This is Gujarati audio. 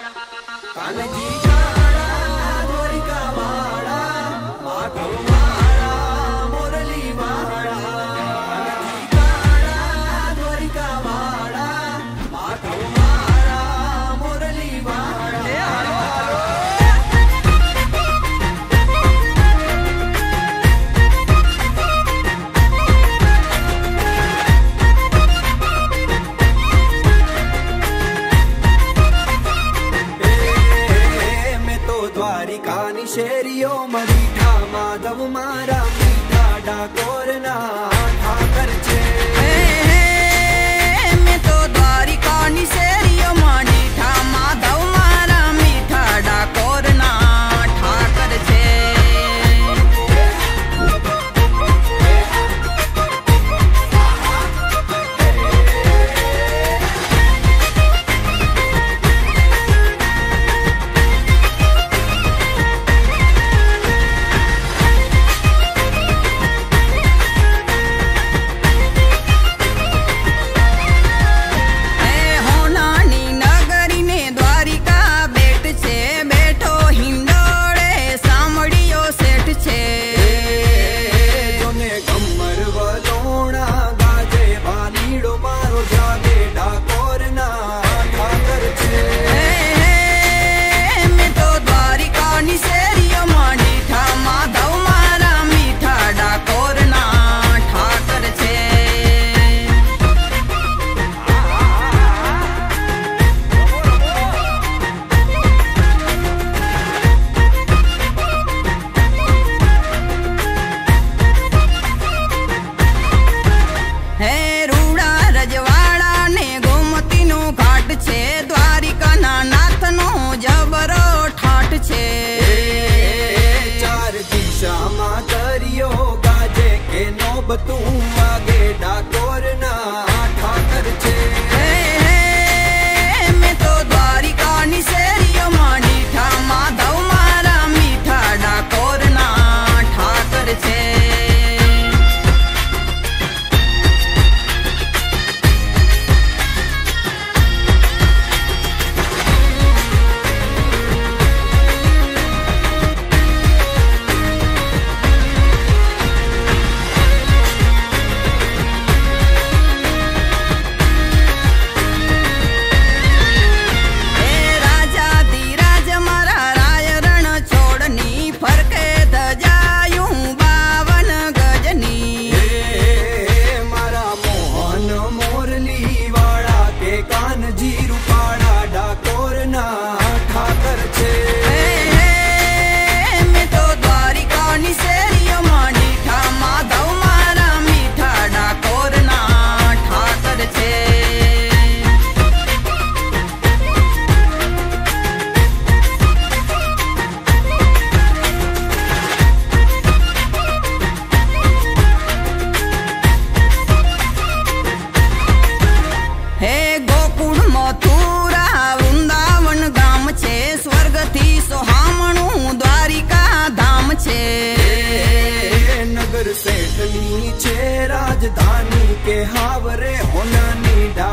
Energy. તારી કાની શેરીઓમાં દીઠા માધવ મારા મીઠા ડાકોરના છે. ચાર દિશામાં કર્યો ગાજે કે નો માગે વાગે ડાકે? सेठ नीचे राजधानी के हावरे होना नीडा।